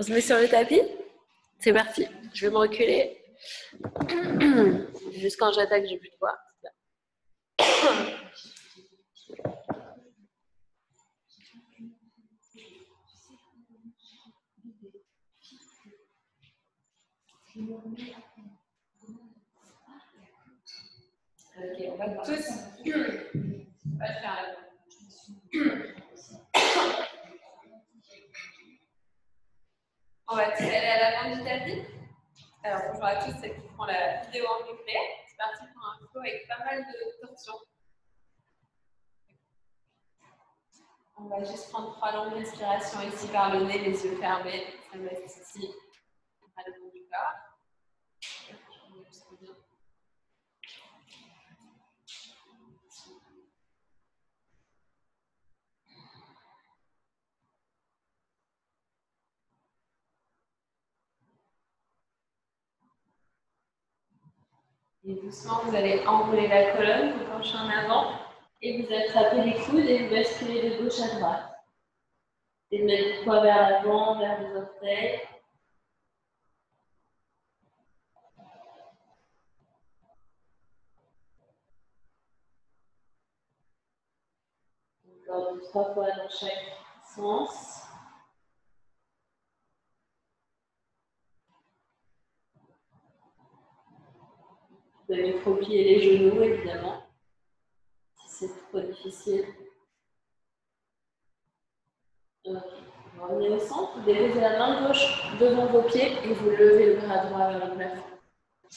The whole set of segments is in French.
On se met sur le tapis C'est parti. Je vais me reculer. Juste quand j'attaque, j'ai plus de voix. Ok, on va tous. On va aller à l'avant du tapis. Alors bonjour à tous ceux qui font la vidéo en replay. C'est parti pour un flow avec pas mal de torsions. On va juste prendre trois longues respirations ici par le nez, les yeux fermés. Ça va être ici, à l'avant du corps. Et doucement, vous allez enrouler la colonne, vous penchez en avant et vous attrapez les coudes et vous basculez de gauche à droite. Et mettre le poids vers l'avant, vers les orteils. Encore deux, trois fois dans chaque sens. Vous allez plier les genoux, évidemment, si c'est trop difficile. Ok. Vous revenez au centre, vous déposez la main gauche devant vos pieds et vous levez le bras droit vers le plafond.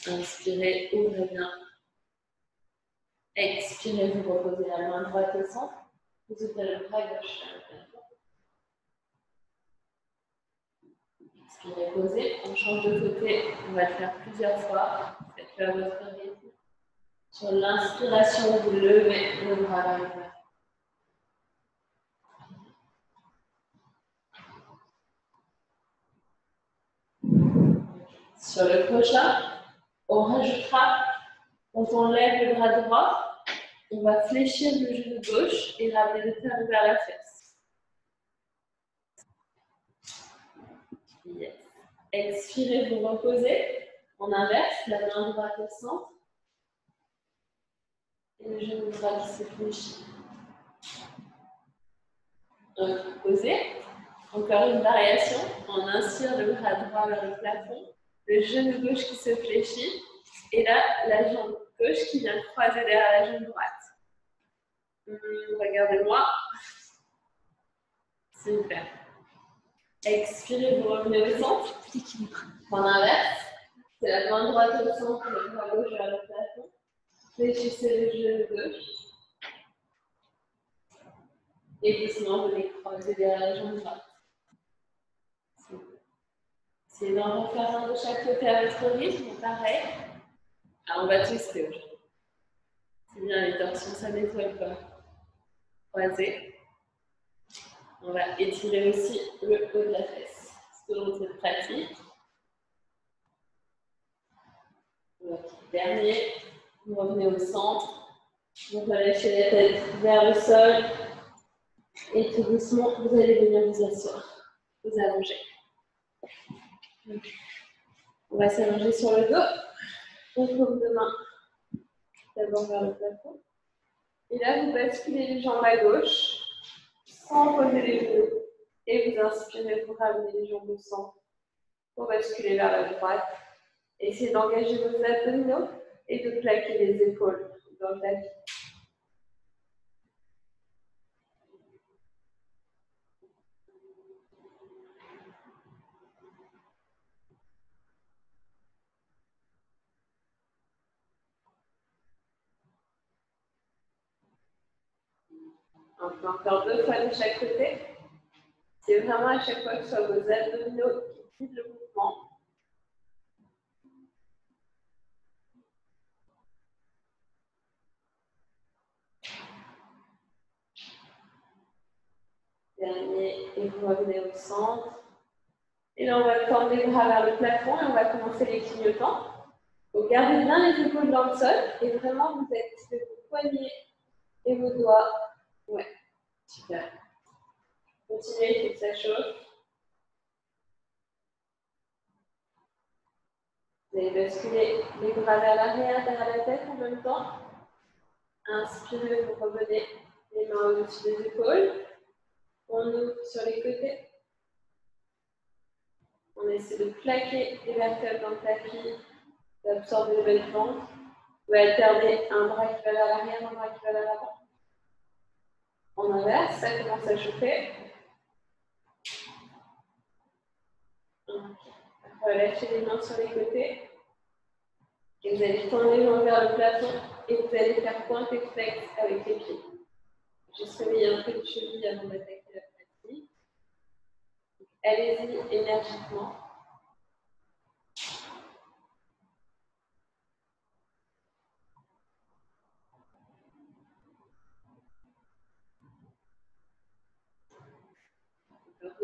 Inspirez, ouvrez bien. Expirez, vous reposez la main droite au centre. Vous ouvrez le bras gauche vers le plafond. Expirez, posez. On change de côté. On va le faire plusieurs fois. Sur l'inspiration, vous levez le bras vers le plafond. Sur le prochain, on rajoutera, quand on lève le bras droit, on va fléchir le genou gauche et ramener le talon vers la fesse. Yes. Expirez, vous reposez. On inverse, la main droite au centre. Et le genou droit qui se fléchit. Donc, posez. Encore une variation. On inspire le bras droit vers le plafond le genou gauche qui se fléchit, et là, la jambe gauche qui vient croiser derrière la jambe droite. Hum, regardez-moi. Super. Expirez, vous revenez au centre. En inverse, c'est la main droite au centre, le bras gauche vers le plafond. Fléchissez le genou gauche. Et doucement, vous les croisez derrière la jambe droite. C'est d'en refaire un de chaque côté à votre rythme, pareil. Alors, on va twister aujourd'hui. C'est bien les torsions, ça nettoie corps. Croisez. On va étirer aussi le haut de la fesse. C'est toujours cette pratique. Vous revenez au centre. Vous relâchez la tête vers le sol. Et tout doucement, vous allez venir vous asseoir, vous allonger. On va s'allonger sur le dos. On tourne de main d'abord vers le plafond. Et là, vous basculez les jambes à gauche sans poser les genoux. Et vous inspirez pour ramener les jambes au centre. Pour basculer vers la droite. Essayez d'engager vos abdominaux et de plaquer les épaules dans le tapis. On deux fois de chaque côté. C'est vraiment à chaque fois que ce soit vos abdominaux qui guident le mouvement. Dernier, et vous revenez au centre. Et là, on va tendre les bras vers le plafond et on va commencer les clignotants. Vous gardez bien les épaules dans le sol et vraiment vous êtes vos poignets et vos doigts Ouais, super. Continuez, il faut que ça chauffe. Vous allez basculer les bras vers l'arrière, derrière la tête en même temps. Inspirez, vous revenez les mains au-dessus des épaules. On ouvre sur les côtés. On essaie de plaquer les vertèbres dans le tapis, d'absorber le belles Vous pouvez alterner un bras qui va vers l'arrière, un bras qui va vers l'avant. En inverse, ça commence à chauffer. Relâchez les mains sur les côtés. Et vous allez tendre les jambes vers le plafond et vous allez faire point et flex avec les pieds. Juste réveiller un peu les chevilles avant d'attaquer. Allez-y énergiquement.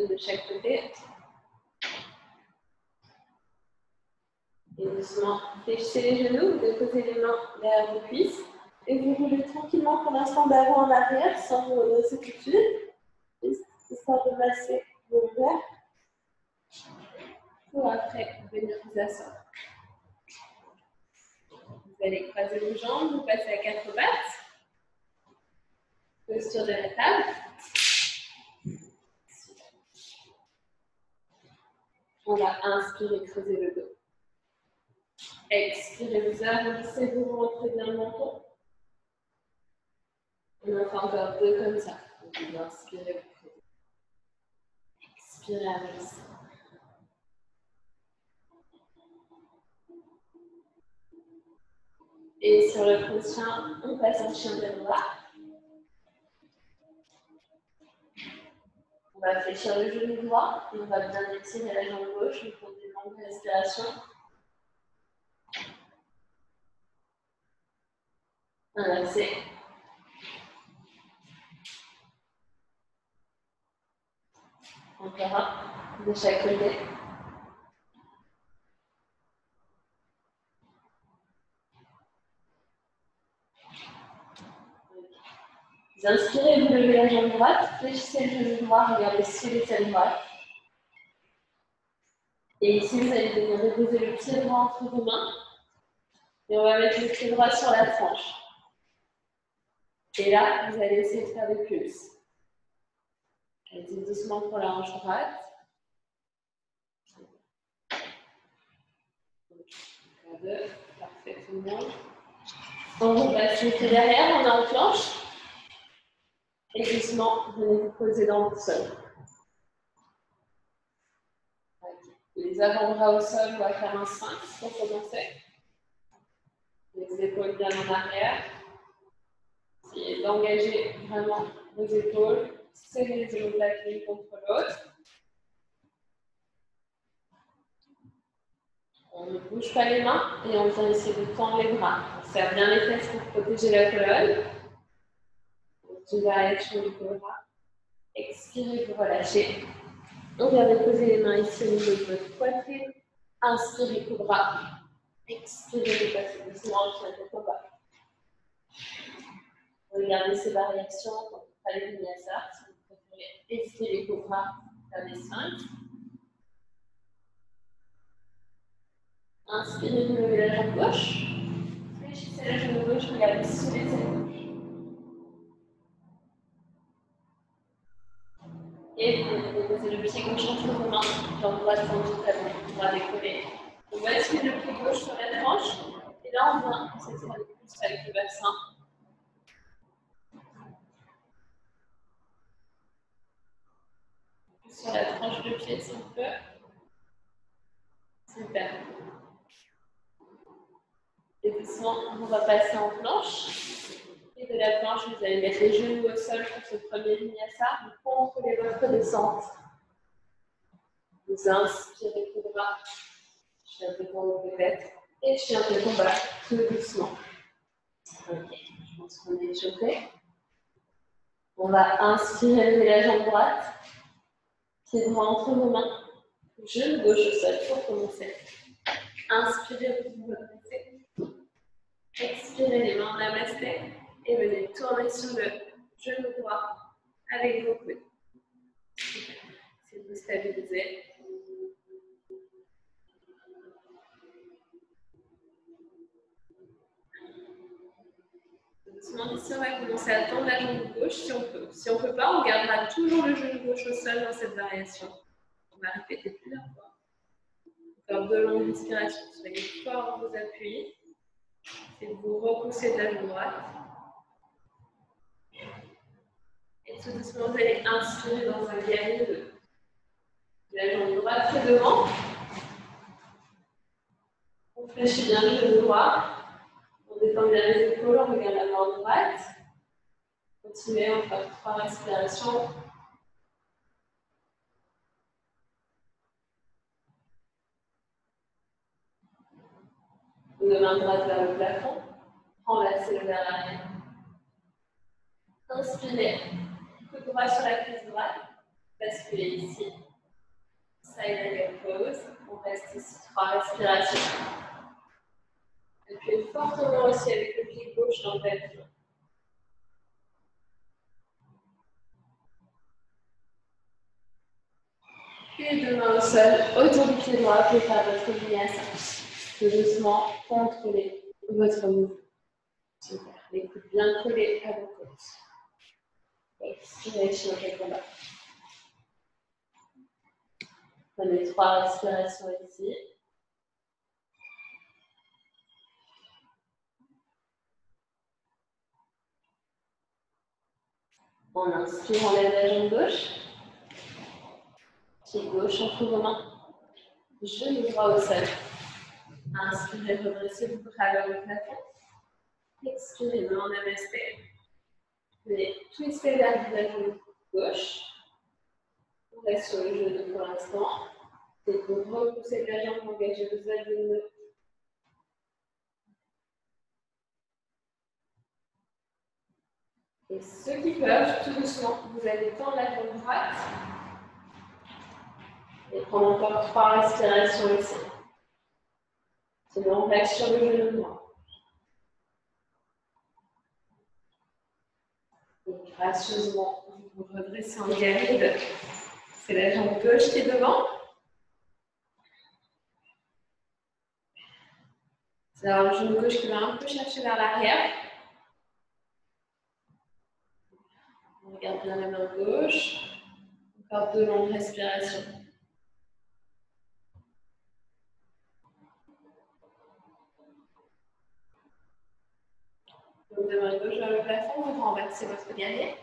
de chaque côté. Et doucement, fléchissez les genoux, déposez les mains derrière vos cuisses. Et vous roulez tranquillement pour l'instant d'avant en arrière sans vous redresser tout. Histoire de masser Pour après vous asseoir. Vous allez croiser vos jambes, vous passez à quatre pattes. Posture de la table. On va inspirer, creuser le dos. Expirez, vous arrondissez, vous rentrez bien le menton. On en fait encore deux comme ça. Vous inspirez, Et sur le prochain, on passe en chien de droit. On va fléchir le genou droit et on va bien étirer la jambe gauche. On prend des longues respirations. Inversé. Encore un de chaque côté. Vous inspirez, vous levez la jambe droite, fléchissez le genou droit, regardez sur les droite. Et ici, vous allez venir déposer le pied droit entre vos mains. Et on va mettre le pied droit sur la tranche. Et là, vous allez essayer de faire des pulses. Allez-y doucement pour la hanche droite. Parfait tout le monde. On repasse le pied derrière, on est en planche. Et doucement, venez vous poser dans le sol. Les avant-bras au sol, on va faire un 5 pour commencer. Les épaules bien en arrière. Essayez d'engager vraiment vos épaules. Serrez les omoplates l'une contre l'autre. On ne bouge pas les mains et on vient essayer de tendre les bras. On serre bien les fesses pour protéger la colonne. Vas être sur le bras. Expirez, vous relâchez. On vient déposer les mains ici au niveau de votre poitrine. Inspirez, bras. Expirez, vous passez doucement le combat. Regardez ces variations quand vous faites les vinyasa. Si vous préférez éviter les sphinx. Inspirez, vous levez la jambe gauche. Fléchissez la jambe gauche, regardez sous les épaules. Et vous déposez le pied gauche entre vos mains, jambe droite tendue, talon droit décollé. On essayer le pied gauche sur la tranche. Et là, on vient s'étirer plus avec le bassin. Sur la tranche de pied, s'il vous plaît. Super. Et doucement, on va passer en planche de la planche, vous allez mettre les genoux au sol pour ce premier vinyasa. Vous contrôlez votre descente. Vous inspirez tout droit. Chien de combat peut-être. Et chien de combat tout doucement. Ok, je pense qu'on est chauffé. On va inspirer, lever la jambe droite. Pied entre vos mains. Genou gauche au sol pour commencer. Inspirez, vous. Expirez les mains namasté et venez tourner sur le genou droit avec vos coudes. Si vous stabilisez. Ici, on va commencer à tendre la jambe gauche si on peut. Si on ne peut pas, on gardera toujours le genou gauche au sol dans cette variation. On va répéter plusieurs fois. Encore deux longues respirations. Soyez fort dans vos appuis. Et vous repoussez de la jambe droite. Et tout doucement, vous allez inspirer dans un guerrier 2. La jambe droite très devant. On fléchit bien le genou droit. On détend bien les épaules, on regarde la main droite. Continuez encore trois respirations. Une main droite vers le plafond. Renversez-le vers l'arrière. Inspirez. Coup droit sur la cuisse droite. Basculez ici. Side leg pose. On reste ici trois respirations. Appuyez fortement aussi avec le pied gauche dans le tapis. Pieds deux mains au sol, autour du pied droit, préparez votre vinyasa. Doucement, contrôlez votre mouvement. Super. Les coudes bien collés à vos côtes. Expirez, changez combat. Prenez trois respirations ici. On inspire, on lève la jambe gauche. Pied gauche entre vos mains. Genou droit au sol. Inspirez, redressez vous bras vers le plafond. Expirez, main en namasté. Venez twister vers la jambe gauche. On reste sur le genou pour l'instant. Et pour repousser la jambe, engagez vos abdominaux. Et ceux qui peuvent, tout doucement, vous allez tendre la jambe droite. Et prendre encore trois respirations ici. Sinon, on sur le genou droit. Et gracieusement, vous vous redressez en guéride. C'est la jambe gauche qui est devant. C'est la jambe gauche qui va un peu chercher vers l'arrière. On regarde bien la main gauche. Encore deux longues respirations. Donc de main gauche vers le plafond, vous renversez votre guerrier.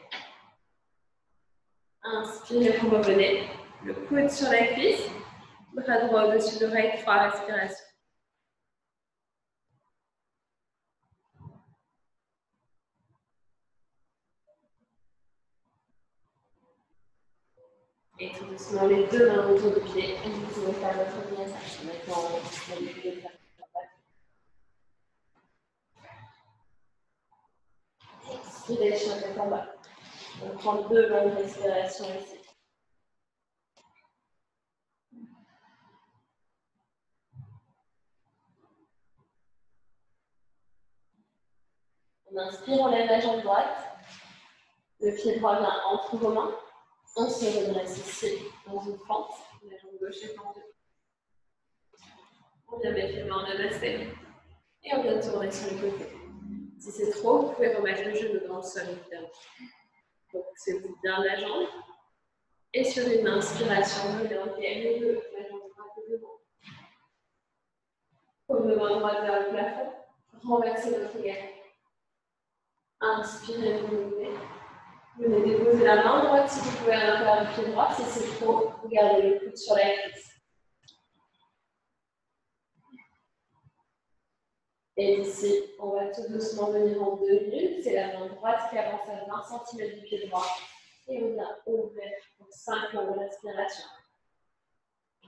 Inspirez, vous revenez. Le coude sur la cuisse. Bras droit au-dessus de l'oreille, trois respirations. Et tout doucement, les deux mains autour du pied. Et vous pouvez faire votre vinyasa. Maintenant, on va l'habitude de faire Expirez, changez en bas. On prend deux longues respirations ici. On inspire, on lève la jambe droite. Le pied droit vient entre vos mains. On se redresse ici dans une fente. La jambe gauche est tendue. On vient mettre les mains en namasté. Et on vient tourner sur le côté. Si c'est trop, vous pouvez remettre le genou dans le sol, évidemment. Donc, c'est bien la jambe. Et sur une inspiration, en pied le la jambe droite devant. Comme le main droite vers le plafond, renversez votre gaine. Inspirez, vous levez. Venez déposer la main droite si vous pouvez à l'intérieur du pied droit. Si c'est trop, regardez le coude sur la cuisse. Et ici, on va tout doucement venir en deux minutes. C'est la main droite qui avance à 20 cm du pied droit. Et on vient ouvrir pour 5 longues respirations.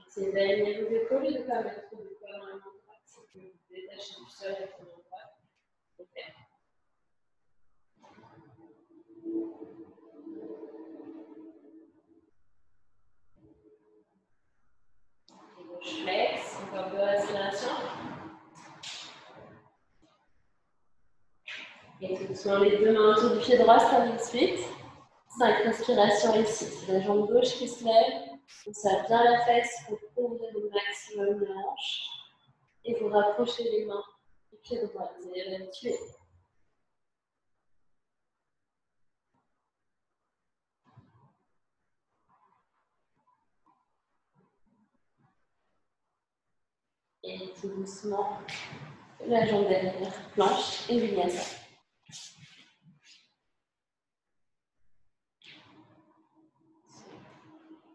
Essayez d'aligner vos épaules et de ne pas mettre trop de poids dans la main droite. C'est vous détachez du sol avec la main droite. Okay. Gauche flex, encore deux respirations. Et tout doucement, les deux mains autour du pied droit, ça de suite. Cinq respirations ici. C'est la jambe gauche qui se lève. On serre bien la fesse pour ouvrir au maximum la hanche. Et vous rapprochez les mains du pied droit. Vous allez l'habituer. Et tout doucement, la jambe derrière, planche et vinyasa.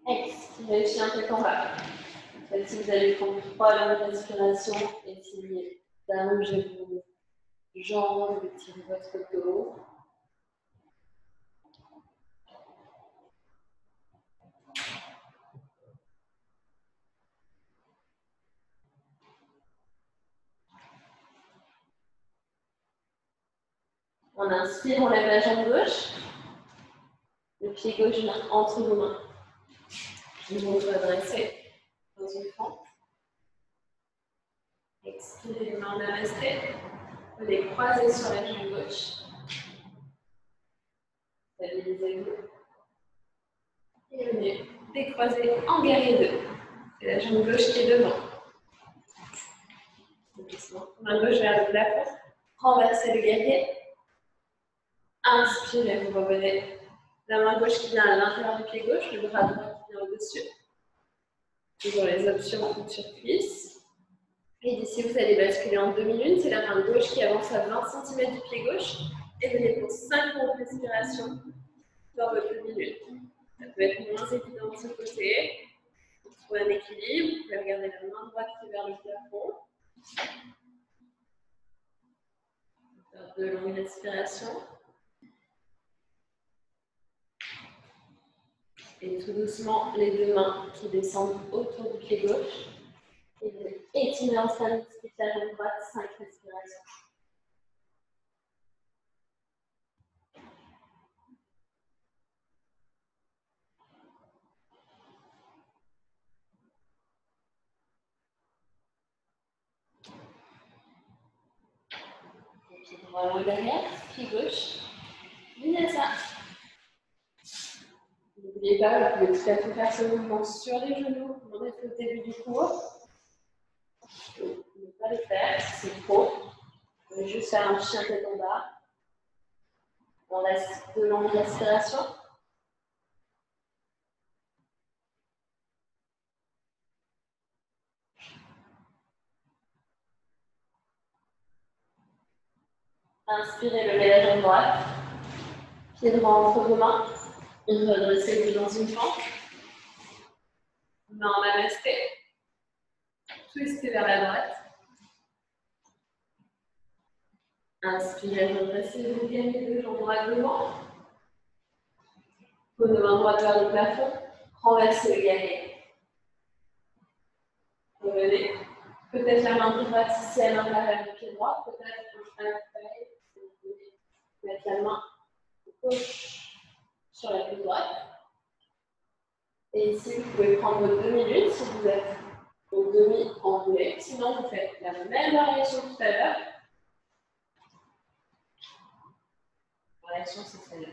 Expirez, chien tête en bas. Si vous allez prendre trois longues respirations, essayez d'allonger vos jambes, de tirer votre dos. On inspire, on lève la jambe gauche. Le pied gauche vient entre vos mains. Vous vous redressez dans une fente. Expirez les mains namasté. Vous les croiser sur la jambe gauche. Stabilisez-vous. Et venez décroiser en guerrier 2. C'est la jambe gauche qui est devant. Main gauche vers le plafond. Renversez le guerrier. Inspirez, vous revenez. La main gauche qui vient à l'intérieur du pied gauche, le bras droit qui vient au-dessus. Toujours les options sur cuisse. Et d'ici, vous allez basculer en demi-lune. C'est la main gauche qui avance à 20 cm du pied gauche. Et venez pour 5 longues respirations dans votre demi-lune. Ça peut être moins évident de ce côté. Pour trouver un équilibre, vous pouvez regarder la main droite qui est vers le plafond. Faire deux longues respirations. Et tout doucement, les deux mains qui descendent autour du pied gauche. Et étirez en la jambe droite, 5 respirations. Pied droit derrière, pied gauche. Vinyasa. N'oubliez pas, vous pouvez tout à fait faire ce mouvement sur les genoux, on a fait au début du cours. Ne pas le faire c'est trop. Vous pouvez juste faire un chien tête en bas. On laisse de longues respirations. Inspirez, levez la jambe droite. Pied droit entre vos mains. Redressez-vous dans une fente. Main en namasté. Twistez vers la droite. Inspirez, redressez-vous, gagnez deux jambes droites devant. Prenez main droite vers le plafond. Renversez le guerrier. Revenez. Peut-être la main droite ici à l'intérieur du pied droit. Peut-être un. Vous pouvez mettre la main gauche sur la plus droite. Et ici, vous pouvez prendre votre demi-lune si vous êtes au demi-enroulé. Sinon, vous faites la même variation tout à l'heure. Variation, c'est celle-là.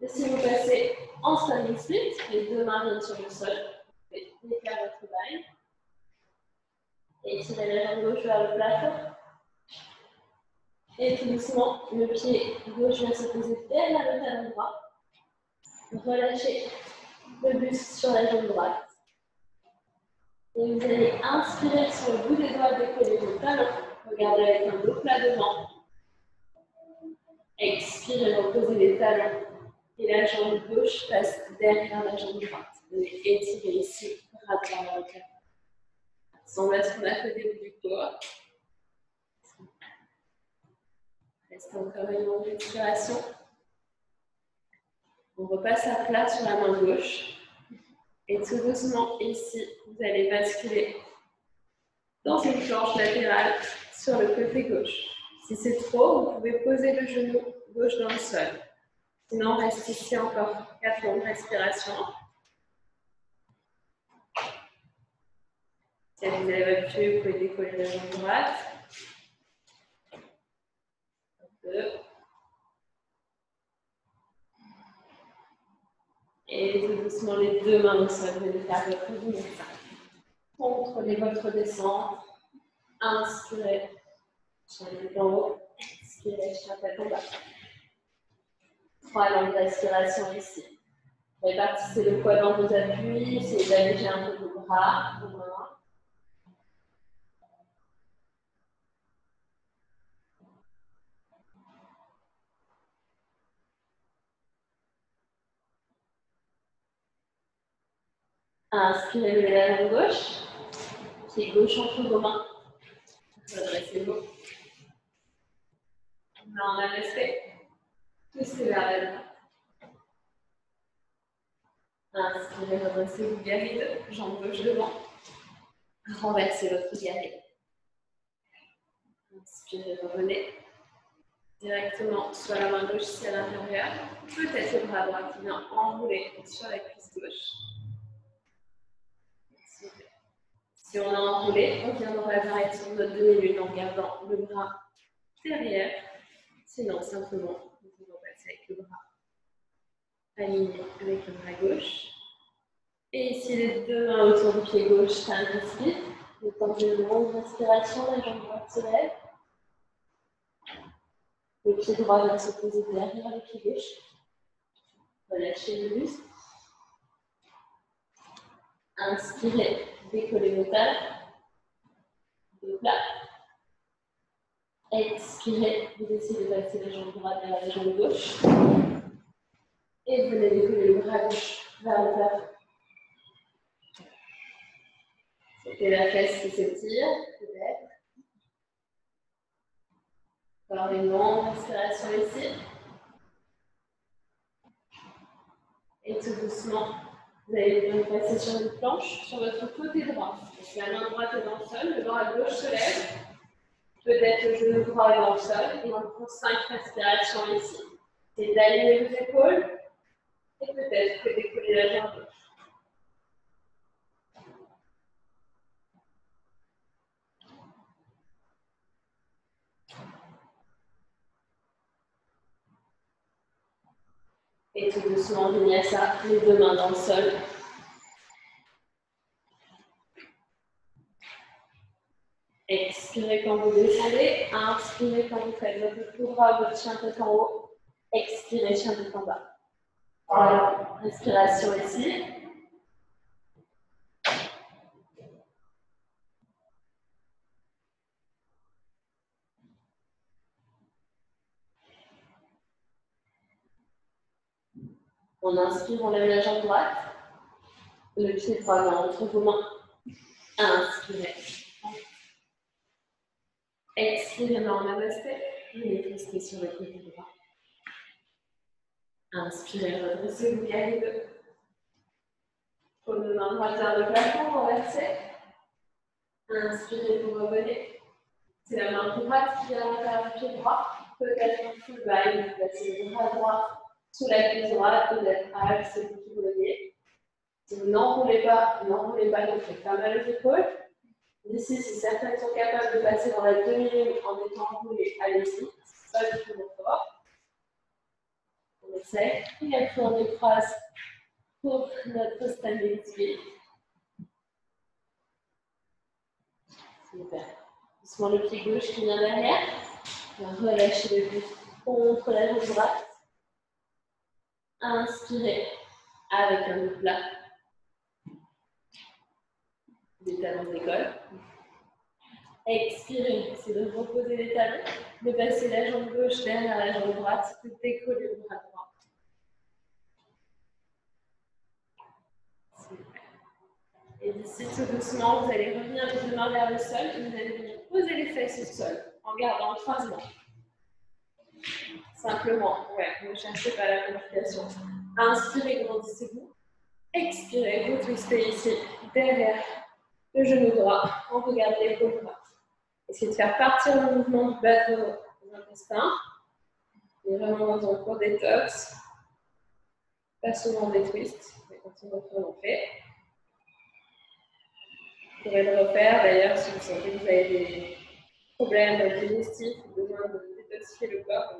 Et si vous passez en standing split, les deux mains viennent sur le sol, vous pouvez décaler votre bail. Et tirez la jambe gauche vers le plafond. Et tout doucement, le pied gauche vient se poser derrière le talon droit. Relâchez le buste sur la jambe droite. Et vous allez inspirer sur le bout des doigts, décoller vos talons. Regardez avec un dos plat devant. Expirez, reposez les talons. Et la jambe gauche passe derrière la jambe droite. Vous allez étirer ici, bras vers le cœur. Semble à ce au du cours. Reste encore une longue respiration. On repasse à plat sur la main gauche. Et tout doucement, ici, vous allez basculer dans une planche latérale sur le côté gauche. Si c'est trop, vous pouvez poser le genou gauche dans le sol. Sinon, reste ici encore quatre longues respirations. Si vous avez pied, vous pouvez décoller la jambe droite. Et tout doucement, les deux mains au sol, faire votre. Contrôlez votre descente. Inspirez. Chien en haut. Expirez, tête en bas. Trois longues respirations ici. Répartissez le poids dans vos appuis. Essayez d'alléger un peu vos bras, mains. Inspirez, levez la gauche. Pied gauche entre vos mains. Redressez-vous. Main en abaissé. Poussez vers la droite. Inspirez, redressez-vous, guerrier Jambe gauche devant. Renversez votre guerrier. Inspirez, revenez. Directement sur la main gauche ici à l'intérieur. Peut-être le bras droit qui vient enrouler sur la cuisse gauche. Si on a enroulé, on vient dans la direction de notre demi-lune en gardant le bras derrière. Sinon, simplement, nous pouvons passer avec le bras aligné avec le bras gauche. Et ici, les deux mains autour du pied gauche, un inspire. Le temps d'une longue respiration, la jambe droite se lève. Le pied droit va se poser derrière le pied gauche. Relâchez le buste. Inspirez, décollez vos talons. Deux plats. Expirez, vous décidez de passer la jambe droite vers la jambe gauche. Et venez décoller le bras gauche vers le plafond. C'était la fesse qui s'étire, peut-être. Encore une longue respiration ici. Et tout doucement, vous allez donc passer sur une planche sur votre côté droit. La main droite est dans le sol, le bras gauche se lève. Peut-être le genou droit est dans le sol. Et on prend cinq respirations ici. C'est d'aligner vos épaules. Et peut-être que décoller la jambe gauche. Et tout doucement, ça, les deux mains dans le sol. Expirez quand vous descendez. Inspirez quand vous faites votre droit, votre chien tête en haut. Expirez, chien tête en bas. Respiration ici. On inspire, on lève la jambe droite. Le pied droit entre vos mains. Inspirez. Expirez, main en namasté. Venez rester sur le côté droit. Inspirez, redressez-vous. Paume de main droite vers le plafond, renversez. Inspirez, vous revenez. C'est la main droite qui vient à l'intérieur du pied droit. Peut-être un full bind, vous placez le bras droit sous la cuisse droite, peut-être axe, c'est vous qui voulez. Si vous n'enroulez pas, n'enroulez pas, donc faites pas mal aux épaules. Ici, si certaines sont capables de passer dans la demi-lune en étant enroulées, allez-y. Pas du tout trop fort. On essaie. Et après, on écrase pour notre speed. Super. Doucement le pied gauche qui vient derrière. On va relâcher le buste contre la jambe droite. Inspirez avec un plat. Des talons d'école. Expirez, c'est de reposer les talons, de passer la jambe gauche derrière la jambe droite, de décoller le bras droit. Et d'ici tout doucement, vous allez revenir les deux mains vers le sol et vous allez venir poser les fesses au sol en gardant le croisement. Simplement, ouais, ne cherchez pas la complication. Inspirez, grandissez-vous. Expirez, vous twistez ici, derrière le genou droit. On regarde l'épaule droite. Essayez de faire partir le mouvement du bas de vos intestins. Et vraiment dans un cours détox. Pas souvent des twists, mais quand on refait, on fait. Vous pourrez le refaire d'ailleurs si vous sentez que vous avez des problèmes digestifs besoin de détoxifier le corps,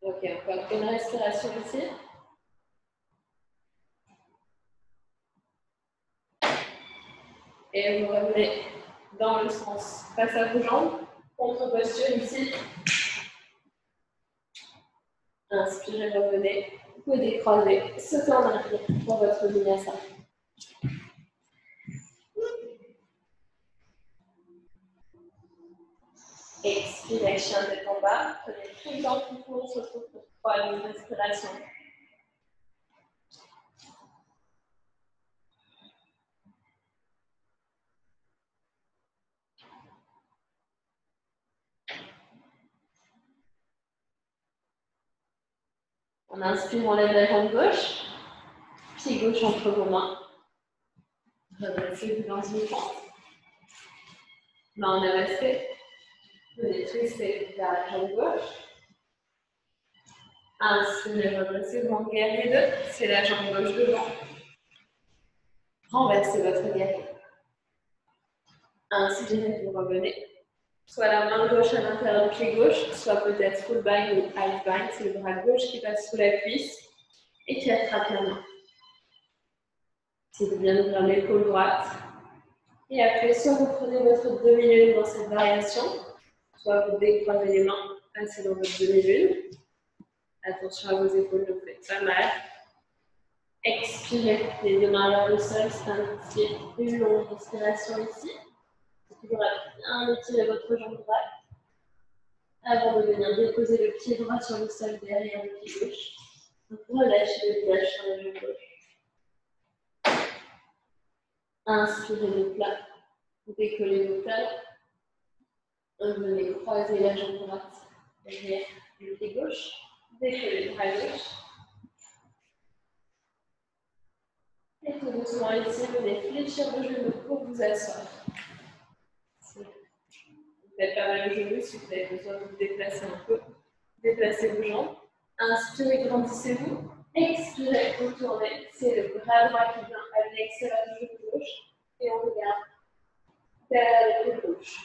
Ok, encore une respiration ici. Et vous revenez dans le sens face à vos jambes, contre-posture ici. Inspirez, revenez, vous décroisez, sautez en arrière pour votre vinyasa. Expiration de combat. Prenez tout le temps qu'il faut, surtout pour trois respirations. On inspire, on lève la jambe gauche, pied gauche entre vos mains. Redressez-vous dans une pente. Main en avancée. Venez twister vers la jambe gauche. Inspirez, redressez-vous en guerrier 2. C'est la jambe gauche devant. Renversez votre guerrier. Inspirez, vous revenez. Soit la main gauche à l'intérieur du pied gauche, soit peut-être full bind ou half bind. C'est le bras gauche qui passe sous la cuisse et qui attrape la main. C'est bien ouvrir l'épaule droite. Et après, soit vous prenez votre demi-lune dans cette variation, soit vous décroisez les mains, passez dans votre demi-lune. Attention à vos épaules, ne faites pas mal. Expirez les deux mains vers le sol, c'est un petit une longue respiration ici. Vous toujours bien étirer votre jambe droite avant de venir déposer le pied droit sur le sol derrière le pied gauche. Relâchez le visage sur la jambe gauche. Inspirez le plat, décollez vos talons. Venez croiser la jambe droite derrière le pied gauche. Décollez le bras gauche. Et tout doucement ici, venez fléchir le genou pour vous asseoir. Vous faites pas mal le genou si vous avez besoin de vous déplacer un peu. Déplacez vos jambes. Inspirez, grandissez-vous. Expirez, retournez. C'est le bras droit qui vient à l'extérieur du genou gauche. Et on regarde derrière le gauche.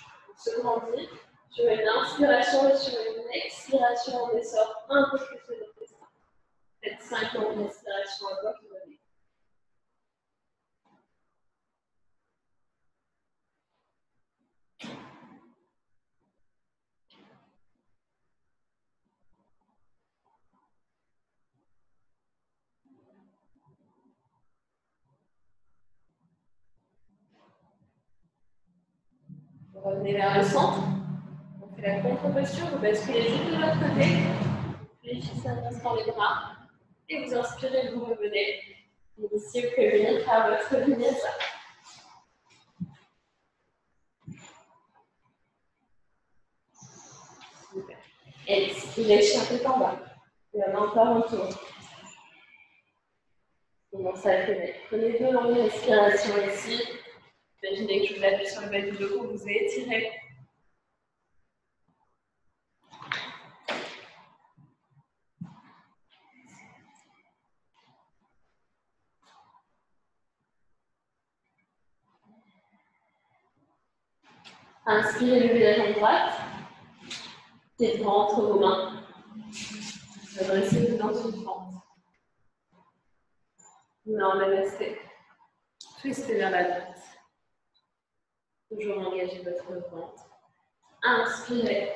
On se grandit. Sur une inspiration et sur une expiration, on sort un peu plus de notre sein. Faites 50 respirations à gauche. Vers le centre. On fait la contre-posture, vous basculez juste de l'autre côté. Fléchissez un instant les bras. Et vous inspirez, vous revenez. Et ici, vous pouvez venir faire votre vinyasa. Super. Expirez, tête en bas. La main part autour. Commencez à tenir. Prenez deux longues respirations ici. Imaginez que je vous appuie sur le bas du dos, vous vous étirez. Inspirez, levez la jambe droite. Tête droit entre vos mains. Redressez-vous dans une. Main en namasté. Twistez vers la droite. Toujours engager votre ventre. Inspirez,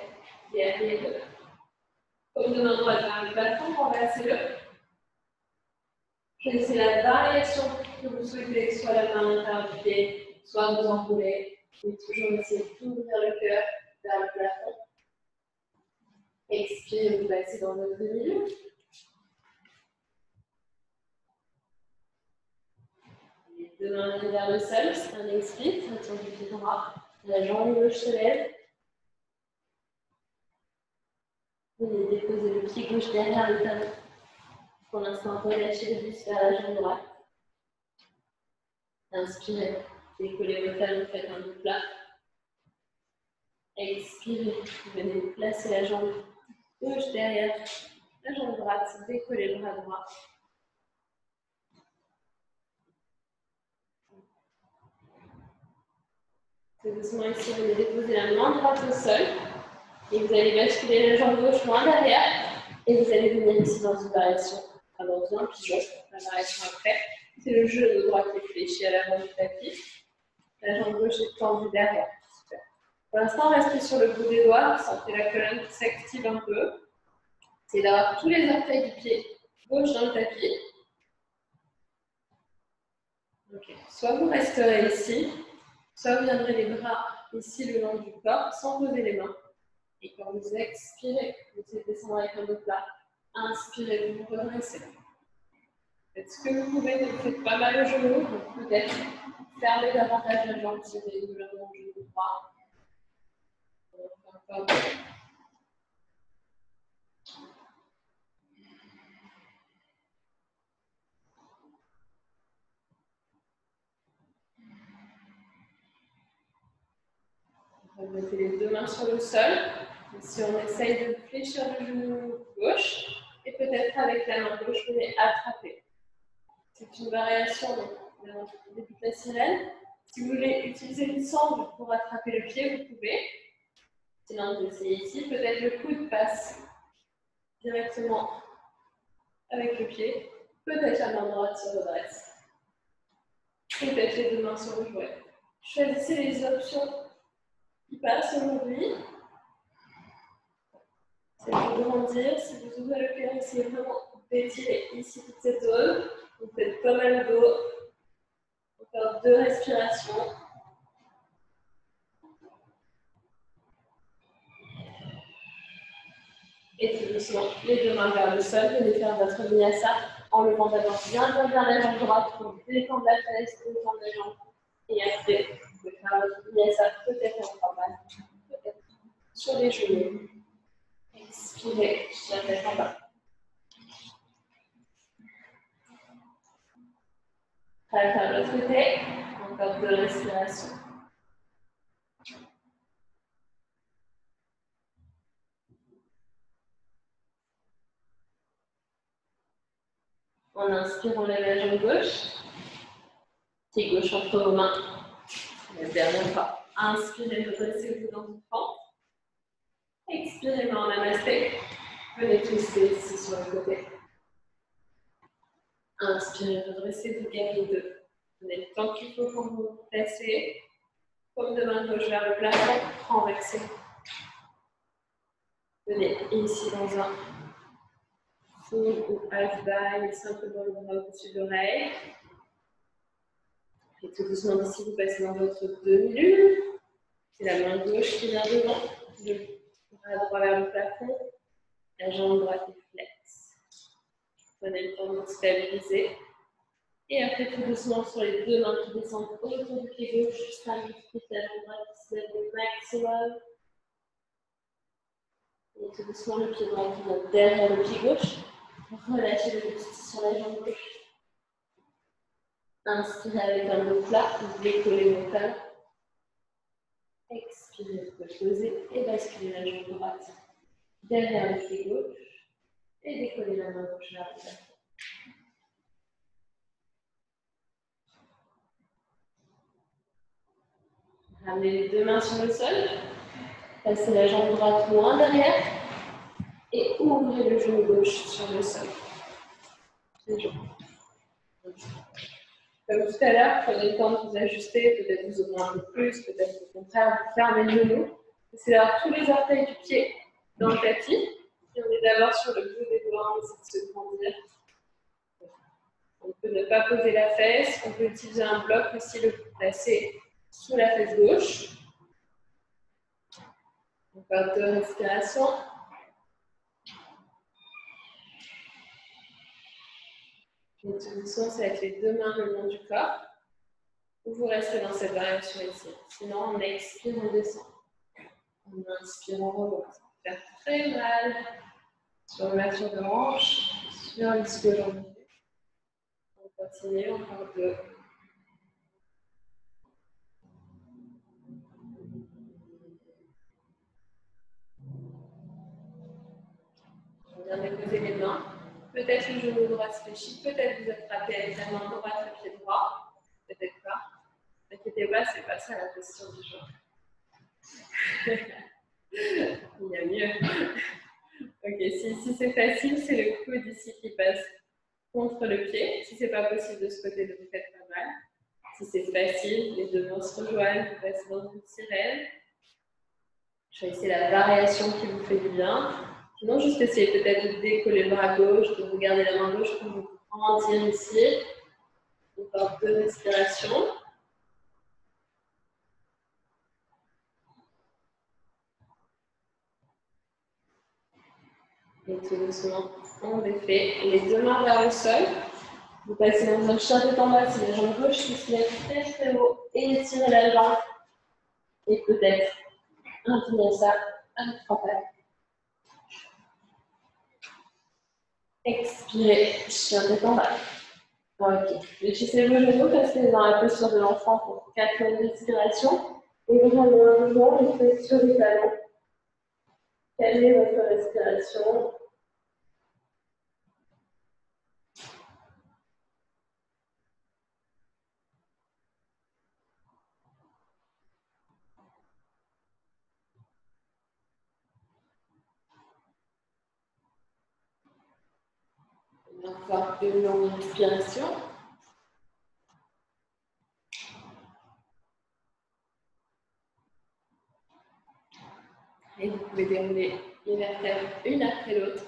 derrière le Comme de main droite vers le plafond, renversez-le. Choisissez la variation que vous souhaitez, soit la main l'intérieur du pied, soit vous enroulez. Et toujours essayer d'ouvrir le cœur vers le plafond. Expirez, vous passez dans votre milieu. Deux mains vers le sol, standing split, retour du pied droit. La jambe gauche se lève. Venez déposer le pied gauche derrière le talon. Pour l'instant, relâchez le buste vers la jambe droite. Inspirez, décollez vos talons, faites un dos plat. Expirez, venez placer la jambe gauche derrière la jambe droite, décollez le bras droit. C'est doucement ici, vous allez déposer la main droite au sol. Et vous allez basculer la jambe gauche loin derrière. Et vous allez venir ici dans une variation avant bien pigeon. La variation après. C'est le genou droit qui est fléchi à l'avant du tapis. La jambe gauche est tendue derrière. Pour l'instant, restez sur le bout des doigts. Sentez la colonne qui s'active un peu. C'est d'avoir tous les orteils du pied gauche dans le tapis. Ok. Soit vous resterez ici, Soit vous viendrez les bras ici le long du corps sans poser les mains. Et quand vous expirez, vous allez descendre avec un plat. Inspirez, vous vous redressez. Faites ce que vous pouvez, ne faites pas mal au genou, donc peut-être fermez davantage la jambe si vous avez douleur dans le genou droit. On mettre les deux mains sur le sol. Ici, on essaye de fléchir le genou gauche et peut-être avec la main gauche, vous venez attraper. C'est une variation du début de la sirène. Si vous voulez utiliser une sangle pour attraper le pied, vous pouvez. Sinon, vous essayez ici. Peut-être le coude passe directement avec le pied. Peut-être la main droite se redresse. Peut-être les deux mains sur le jouet. Choisissez les options qui passent aujourd'hui. C'est pour grandir. Si vous ouvrez le cœur, essayez vraiment d'étirer ici toute cette zone. Vous faites pas mal d'eau. Encore deux respirations. Et tout doucement, les deux mains vers le sol. Venez faire votre vinyasa en levant d'abord bien, bien, bien la jambe droite pour détendre la fesse, détendre la jambe. Et après, vous pouvez faire votre vinyasa peut-être en travail, peut-être sur les genoux. Expirez, je la tête en bas. Prêt à l'autre côté. Encore deux respirations. On inspire, on lève la jambe gauche. Pied gauche entre vos mains. La dernière fois. Inspirez, redressez-vous dans votre ventre. Expirez, main en namasté. Venez twister ici sur le côté. Inspirez, redressez-vous, gagnez deux. Prenez le temps qu'il faut pour vous placer. Comme de main gauche vers le plafond, renversez. Venez ici dans un full ou half bail, simplement le bras au-dessus de l'oreille. Et tout doucement ici, vous passez dans votre demi-lune. C'est la main gauche qui vient devant, le bras droit vers le plafond, la jambe droite est flex. Prenez le temps de stabiliser. Et après, tout doucement sur les deux mains qui descendent autour du pied gauche, jusqu'à la jambe droite qui se lève au maximum. Et tout doucement, le pied droit qui vient derrière le pied gauche. Relâchez le buste sur la jambe gauche. Inspirez avec un dos plat, décollez talons. Expirez, pouvez poser et basculez la jambe droite derrière le pied gauche et décollez la main gauche vers le. Ramenez les deux mains sur le sol. Passez la jambe droite loin derrière et ouvrez le genou gauche sur le sol. Comme tout à l'heure, prenez le temps de vous ajuster, peut-être vous ouvrez un peu plus, peut-être au contraire vous fermez le genou. C'est d'avoir tous les orteils du pied dans le tapis. On est d'abord sur le bout des doigts, on essaie de se grandir. On peut ne pas poser la fesse, on peut utiliser un bloc aussi, le placer sous la fesse gauche. Encore deux respirations. Et tout doucement, c'est avec les deux mains le long du corps. Ou vous restez dans cette variation ici. Sinon, on expire, on descend. On inspire, on remonte. Ça va faire très mal sur l'ouverture de hanche, sur l'ischio-jambier. On continue, encore deux. On vient déposer les mains. Peut-être le genou droit se fléchit, peut-être vous êtes frappé avec la main droite, pied droit, peut-être pas. N'inquiétez pas, c'est pas ça la posture du jour. Il y a mieux. ok, si, c'est facile, c'est le coude ici qui passe contre le pied. Si c'est pas possible de ce côté, vous faites pas mal. Si c'est facile, les deux mains se rejoignent, vous passez dans une sirène. Choisissez la variation qui vous fait du bien. Sinon, juste essayer peut-être de décoller le bras gauche, de regarder la main gauche pour vous grandir ici. Encore deux respirations. Et tout doucement, on défait les deux mains vers le sol. Vous passez dans un chien de bas, c'est la jambe gauche qui se lève très très haut. Et étirez la jambe. Et peut-être un ça à trois pattes. Expirez, chien bas. Ok, fléchissez vos genoux, passez dans la posture de l'enfant pour 4 respirations. Et vraiment un mouvement, restez sur les talons. Calmez votre respiration? Encore une longue inspiration. Et vous pouvez dérouler les vertèbres une après l'autre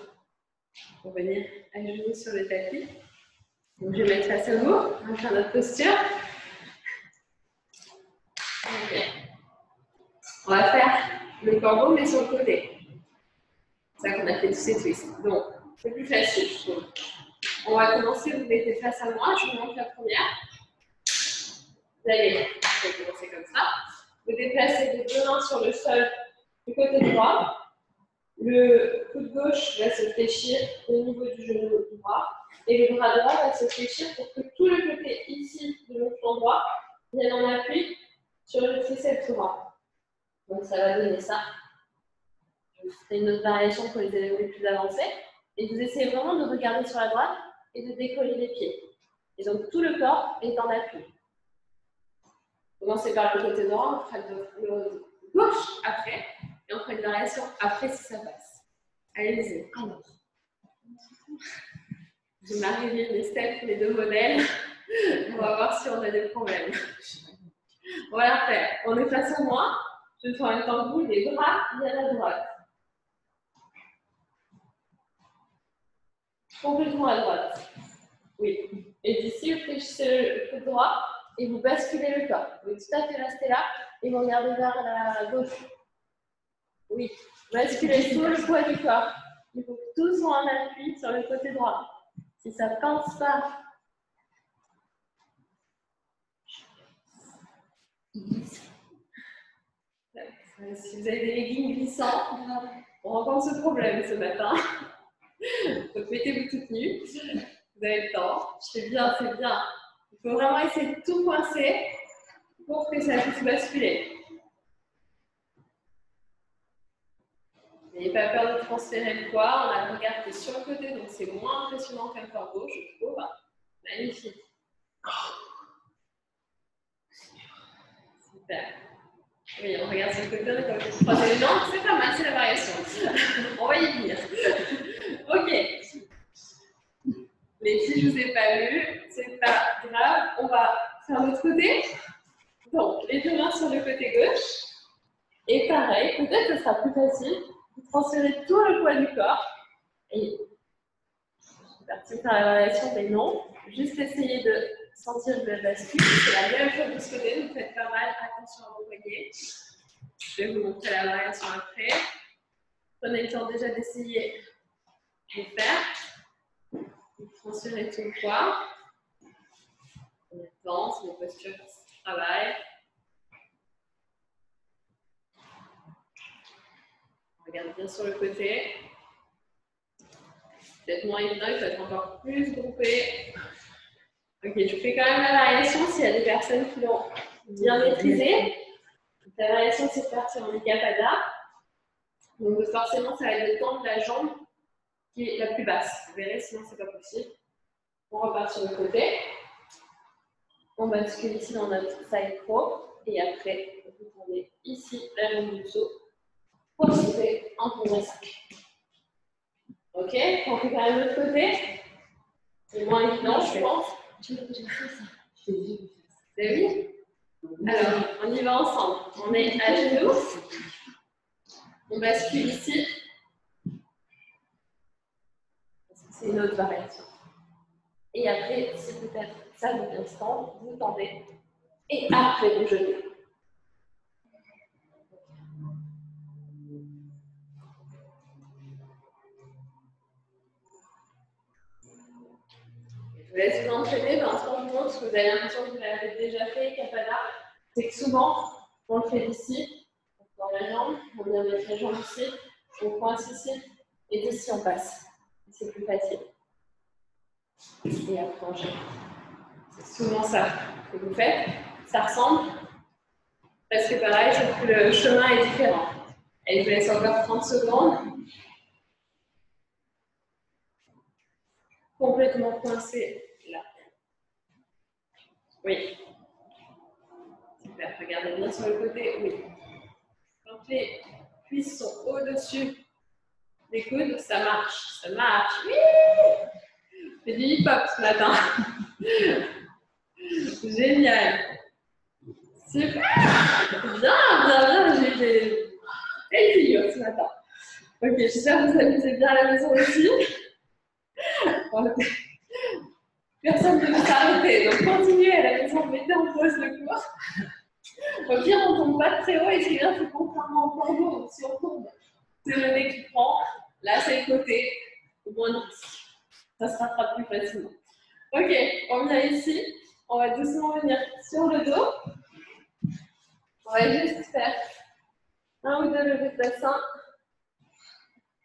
pour venir à genoux sur le tapis. Donc, je vais mettre face à vous, on va faire notre posture. On va faire le corbeau, mais sur le côté. C'est ça qu'on a fait tous ces twists. Donc, c'est plus facile, je trouve. On va commencer, vous mettez face à moi, je vous montre la première. Vous allez commencer comme ça. Vous déplacez les deux mains sur le sol du côté droit. Le coude gauche va se fléchir au niveau du genou droit. Et le bras droit va se fléchir pour que tout le côté ici de mon flanc vienne en appui sur le triceps droit. Donc ça va donner ça. Je ferai une autre variation pour les élèves les plus avancés. Et vous essayez vraiment de regarder sur la droite et de décoller les pieds. Et donc tout le corps est en appui. Commencez par le côté droit, on fera le gauche après, et on fera une variation après si ça passe. Allez-y. Alors. Je m'arrive les steps, les deux modèles. On va voir si on a des problèmes. On va la faire. On est face à moi. Je fais en même temps que vous, les bras viennent à droite. Complètement à droite. Oui. Et d'ici, vous fléchissez le droit et vous basculez le corps. Vous tout à fait rester là et vous regardez vers la gauche. Oui. Basculez tout le poids du corps. Il faut que tout soit en appui sur le côté droit. Si ça ne pense pas, si vous avez des leggings glissants, on rencontre ce problème ce matin. Donc mettez-vous toute nue. Vous avez le temps. C'est bien, c'est bien. Il faut vraiment essayer de tout coincer pour que ça puisse basculer. N'ayez pas peur de transférer le poids. On a le regard qui est sur le côté, donc c'est moins impressionnant qu'un corbeau, je trouve. Magnifique. Super. Oui, on regarde sur le côté, on est comme croiser les jambes. C'est pas mal, c'est la variation. on va y venir. Ok. Les filles, je ne vous ai pas vu. C'est pas grave. On va faire l'autre côté. Donc, les deux mains sur le côté gauche. Et pareil, peut-être que ce sera plus facile vous transférez tout le poids du corps. Et je suis partie faire la variation, mais non. Juste essayer de sentir le bascule. C'est la même chose de ce côté, vous faites pas mal. Attention à vos poignets. Je vais vous montrer la variation après. Prenez le temps déjà d'essayer de faire. Tout le poids. En temps, c'est une posture qui travaille. Regarde bien sur le côté. Peut-être moins évident, il faut être encore plus groupé. Ok, je fais quand même la variation s'il y a des personnes qui l'ont bien maîtrisé. La variation, c'est de partir en Ikapada. Donc forcément, ça va être le temps de la jambe qui est la plus basse. Vous verrez, sinon c'est pas possible. On repart sur le côté. On bascule ici dans notre side pro. Et après, vous tournez ici la jambe du saut pour sauter en sac. Ok, on même l'autre côté. C'est moins évident, je pense. Tu veux que j'ai fait ça C'est oui Alors, on y va ensemble. On est à genoux. On bascule ici. C'est une autre variation. Et après, si peut-être ça vous instant, vous tendez. Et après, vous jetez. vous laisse vous entraîner, mais en ce moment, que vous avez l'impression que vous l'avez déjà fait, Capana, c'est que souvent, on le fait d'ici, on prend la jambe, on vient mettre la jambe ici, on coince ici, et d'ici on passe. C'est plus facile. Et on jette. C'est souvent ça que vous faites. Ça ressemble Parce que pareil, que le chemin est différent. Et je vous laisse encore 30 secondes. Complètement coincé là. Oui. Super, regardez bien sur le côté, oui. Quand les cuisses sont au-dessus coudes, ça marche, ça marche. Oui C'est du hip-hop ce matin. Génial. Super. Bien, bien, bien. J'ai fait figure ce matin. Ok, j'espère que vous amusez bien à la maison aussi. Personne ne veut s'arrêter, donc continuez à la maison, mettez en pause le cours. Au pire, on tombe pas très haut et c'est bien, c'est contrairement au corbeau. Si on tombe, c'est le nez qui prend. Là, c'est le côté. Moins, ça se rattrape plus facilement. Ok, on vient ici. On va doucement venir sur le dos. On va juste faire un ou deux levées de bassin.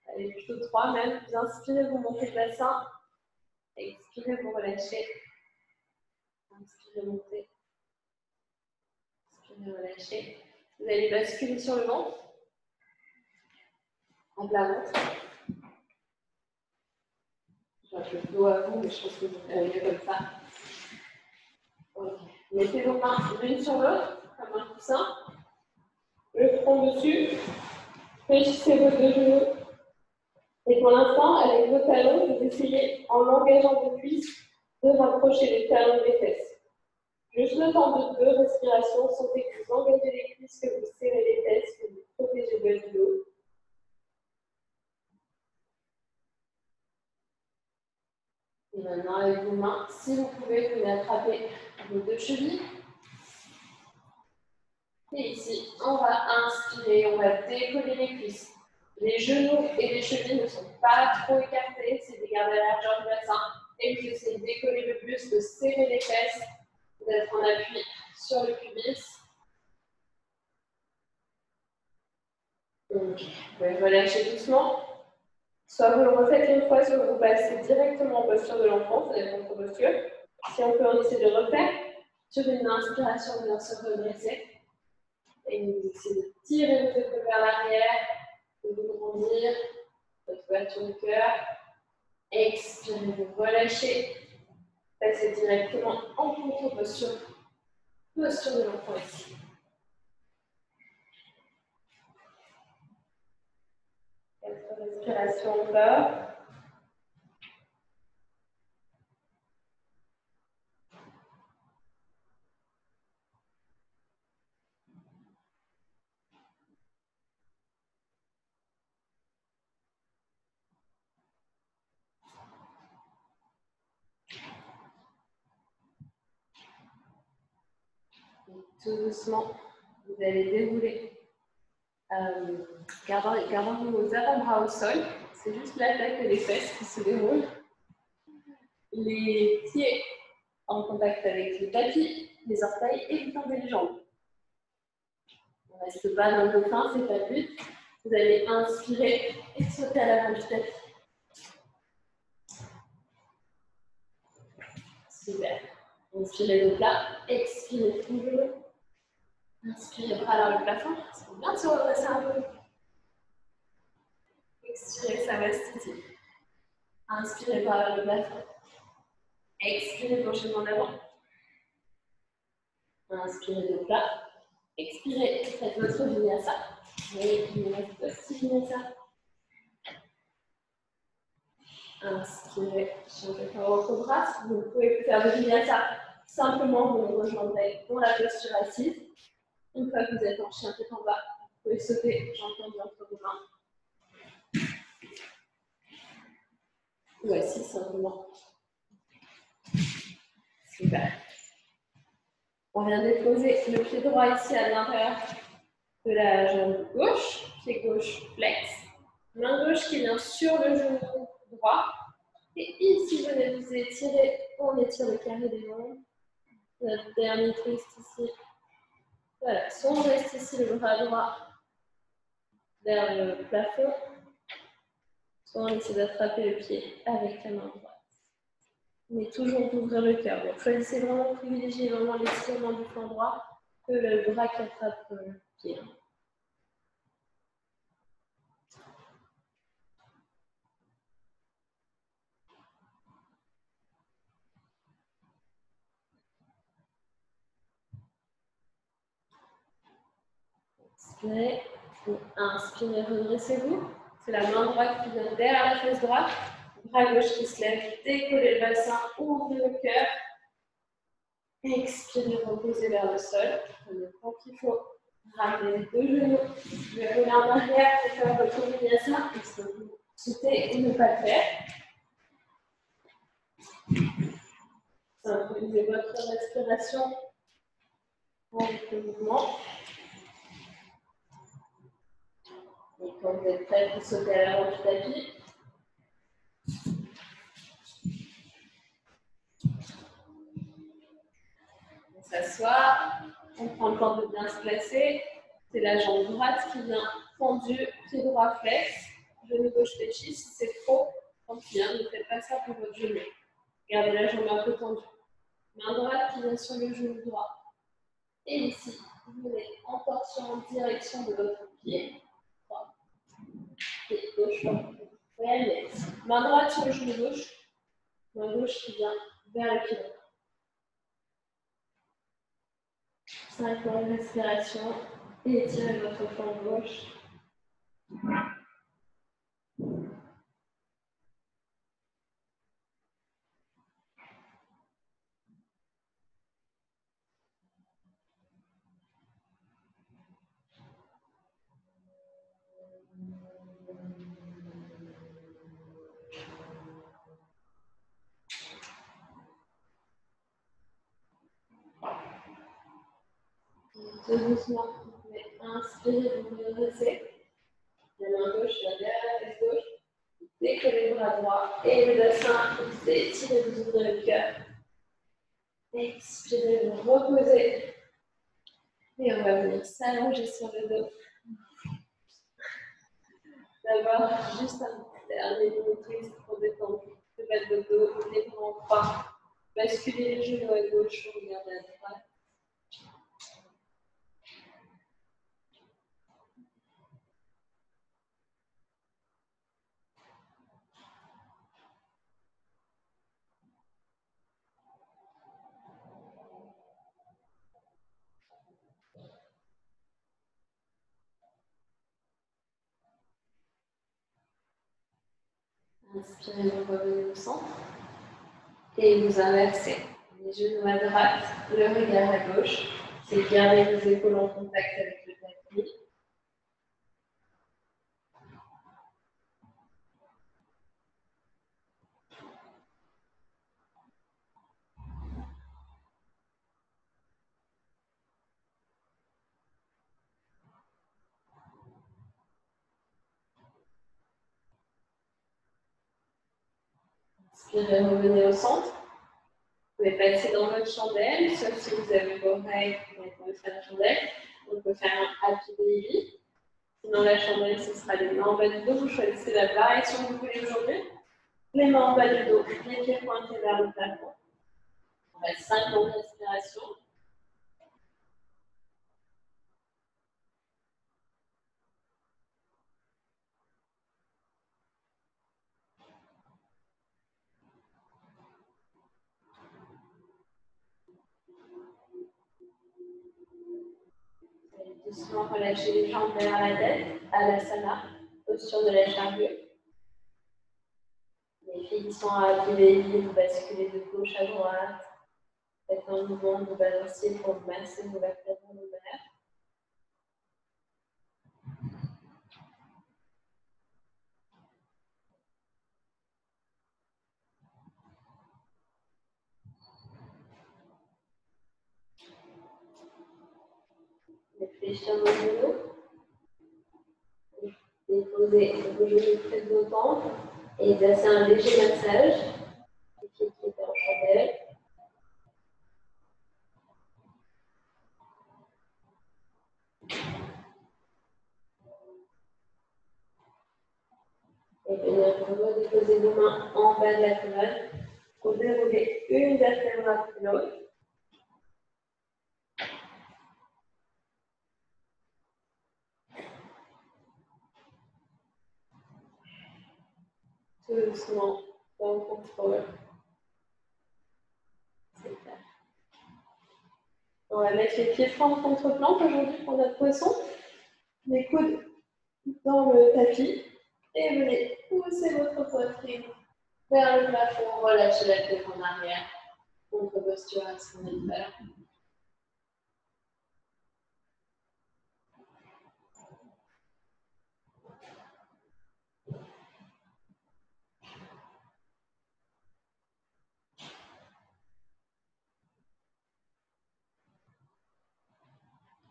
Allez, plutôt trois même. Vous inspirez, vous montez le bassin. Expirez, vous relâchez. Inspirez, montez. Expirez, relâchez. Vous allez basculer sur le ventre. En plat ventre. À vous, mais je pense que vous comme ça. Mettez vos mains l'une sur l'autre, comme un coussin. Le front dessus. Fléchissez vos deux genoux. Et pour l'instant, avec vos talons, vous essayez, en engageant vos cuisses, de rapprocher les talons des fesses. Juste le temps de deux respirations, sentez que vous engagez les cuisses, que vous serrez les fesses, que vous protégez le dos. Maintenant, avec vos mains, si vous pouvez, vous attraper vos deux chevilles. Et ici, on va inspirer, on va décoller les cuisses. Les genoux et les chevilles ne sont pas trop écartés, c'est de garder la largeur du bassin. Et vous essayez de décoller le plus, de serrer les fesses, d'être en appui sur le pubis. Donc, vous pouvez relâcher doucement. Soit vous le refaites une fois, soit vous passez directement en posture de l'enfant, de votre posture. Si on peut, on essaie de refaire. Sur une inspiration, bien se redresser. Et vous essayez de tirer votre épaules vers l'arrière, de vous grandir, votre ouverture du cœur. Expirez, vous relâchez. Passez directement en contre-posture. Posture de l'enfant ici. Respiration encore. tout doucement, vous allez dérouler euh, gardant, gardant vos avant-bras au sol, c'est juste la tête et les fesses qui se déroulent. Les pieds en contact avec le tapis, les orteils et vous tendez les jambes. On ne reste pas dans le dauphin, c'est pas le but. Vous allez inspirer et sauter à l'avant du tapis. Super. Inspirez le plat, expirez. Inspirez bras vers le plafond. Bien de se redresser un peu. Expirez, ça ici. Inspirez bras vers le plafond. Expirez, penchez en avant. Inspirez de plat. Expirez, faites votre vinyasa. Reste aussi vinyasa. Inspirez, changez par votre bras. Vous pouvez faire le vinyasa simplement, vous me rejoindrez dans la posture assise. Une fois que vous êtes en chien tête en bas, vous pouvez sauter j'entends entre vos mains. Voici simplement. Super. On vient déposer le pied droit ici à l'intérieur de la jambe gauche. Pied gauche flex. Main gauche qui vient sur le genou droit. Et ici, venez vous étirer. On étire le carré des jambes. Notre dernier twist ici. Voilà, soit on reste ici le bras droit vers le plafond, soit on essaie d'attraper le pied avec la main droite. Mais toujours d'ouvrir le cœur. Donc choisissez vraiment privilégier vraiment l'étirement du flanc droit que le bras qui attrape le pied. Inspirez, inspirez, redressez-vous. C'est la main droite qui vient derrière la fesse droite, bras gauche qui se lève, décollez le bassin, ouvrez le cœur. Expirez, reposez vers le sol. Prenez le qu'il faut. Ramenez les deux genoux vers en arrière pour faire votre combinaison. Est-ce que vous ou ne pas le faire Synchronisez votre respiration avec le mouvement. Et quand vous êtes prêt, vous sautez à l'avant du tapis. On s'assoit, on prend le temps de bien se placer. C'est la jambe droite qui vient tendue, pied droit flex, genou gauche fléchi. Si c'est trop, tant pis, hein, ne faites pas ça pour votre genou. Gardez la jambe un peu tendue. Main droite qui vient sur le genou droit. Et ici, vous venez en torsion en direction de votre pied Main droite sur le genou gauche. Main gauche qui vient vers le pied. 5 de respiration. Et étirez votre flanc gauche. Tout doucement, inspirer, vous redressez. La main gauche derrière la fesse gauche. Décollez le bras droit et le bassin. Vous étirez, vous ouvrez le cœur. Expirez, vous reposez. Et on va venir s'allonger sur le dos. D'abord, juste un dernier minute pour détendre. Le bas de dos, les bras en croix. Basculez les genoux à gauche, regardez à droite. Inspirez, vous revenez au centre. Et vous inversez. Les genoux à droite, le regard à gauche. C'est garder vos épaules en contact avec le tapis. Inspirez, revenez au centre. Vous pouvez passer dans votre chandelle, sauf si vous avez vos règles, vous pouvez faire la chandelle. On peut faire un happy baby. Sinon, la chandelle, ce sera les mains en bas du dos. Vous choisissez la variation que vous voulez aujourd'hui. Les mains en bas du dos, les pieds pointés vers le plafond. On va 5 longues respirations. Doucement relâchez les jambes derrière la tête, à la sana, posture de la chariot. Les filles qui sont à pied vous basculez de gauche à droite. Faites un mouvement de balancier pour masser vertèbres lombaires. Réfléchissez vos genoux. Déposez vos genoux près de vos tempes et exercez un léger massage. Les pieds qui étaient en chandelle. Et venir redéposer vos mains en bas de la colonne pour dérouler une vertèbre après l'autre. Doucement, le contrôle. On va mettre les pieds francs contre planque aujourd'hui pour notre poisson. Les coudes dans le tapis. Et venez pousser votre poitrine? Vers le plafond. Relâchez la tête en arrière. Contre posture à son épaule.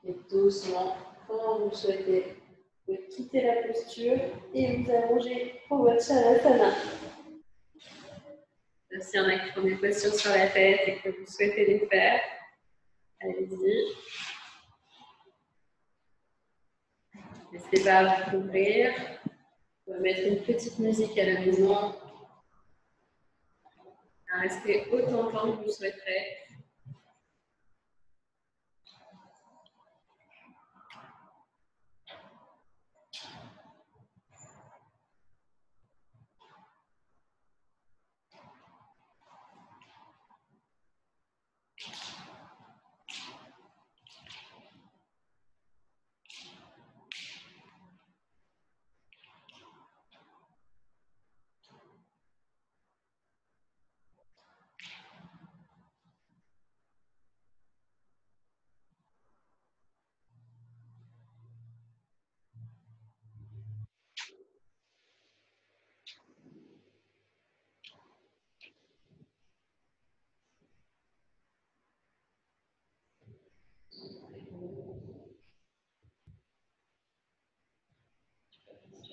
Et doucement, quand vous souhaitez, vous quitter la posture et vous allonger pour votre Shavasana. S'il y en a qui font des postures sur la tête et que vous souhaitez les faire, allez-y. N'hésitez pas à vous couvrir. On va mettre une petite musique à la maison. À rester autant de temps que vous souhaiterez.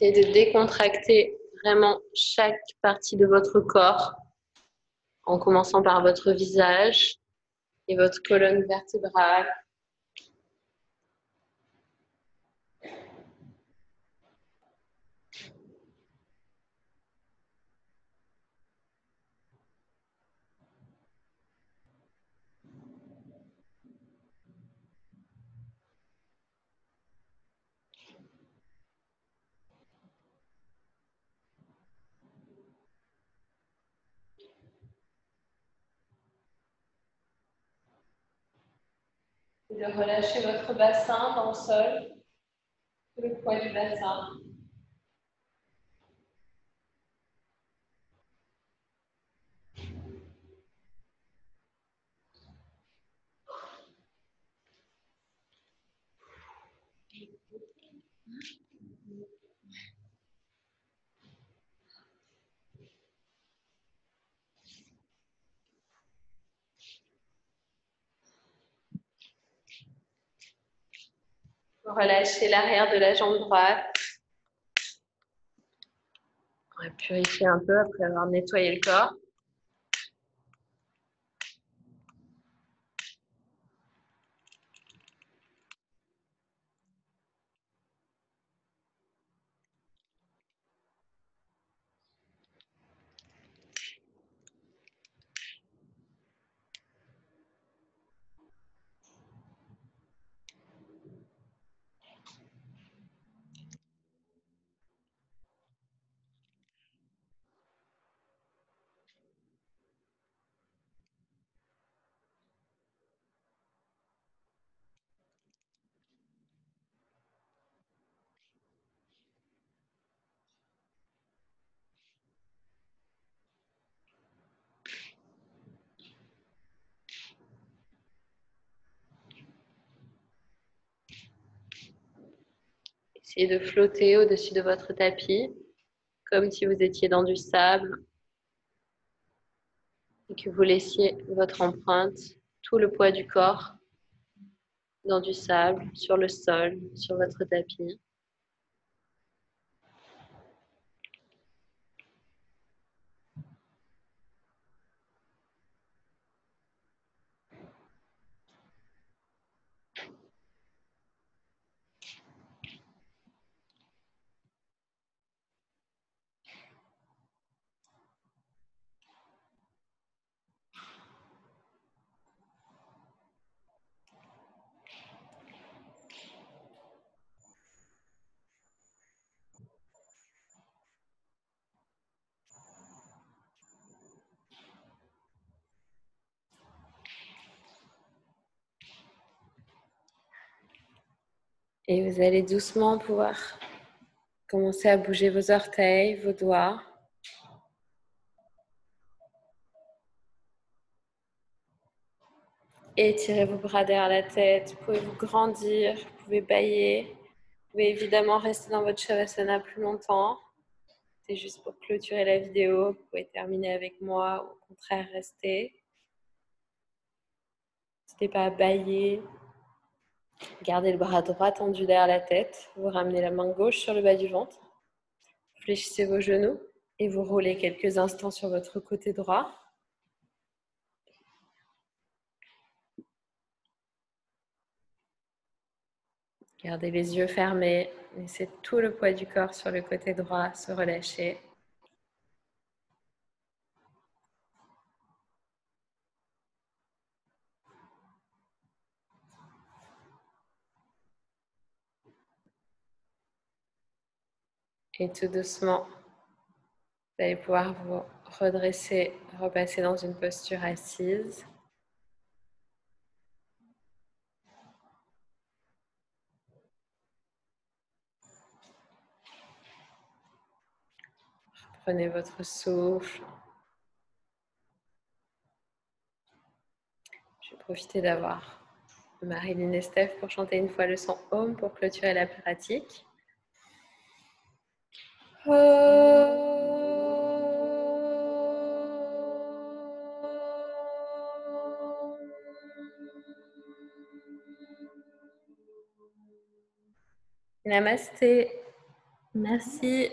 Essayez de décontracter vraiment chaque partie de votre corps en commençant par votre visage et votre colonne vertébrale. De relâcher votre bassin dans le sol, le poids du bassin. Relâchez l'arrière de la jambe droite. On va purifier un peu après avoir nettoyé le corps. Essayez de flotter au-dessus de votre tapis, comme si vous étiez dans du sable et que vous laissiez votre empreinte, tout le poids du corps dans du sable, sur le sol, sur votre tapis. Et vous allez doucement pouvoir commencer à bouger vos orteils, vos doigts. Étirez vos bras derrière la tête. Vous pouvez vous grandir, vous pouvez bailler. Vous pouvez évidemment rester dans votre Shavasana plus longtemps. C'est juste pour clôturer la vidéo. Vous pouvez terminer avec moi ou au contraire rester. N'hésitez pas à bailler, Gardez le bras droit tendu derrière la tête. Vous ramenez la main gauche sur le bas du ventre. Fléchissez vos genoux et vous roulez quelques instants sur votre côté droit. Gardez les yeux fermés. Laissez tout le poids du corps sur le côté droit se relâcher. Et tout doucement, vous allez pouvoir vous redresser, repasser dans une posture assise. Prenez votre souffle. Je vais profiter d'avoir Marilyn et pour chanter une fois le son Home pour clôturer la pratique. Namasté. Merci.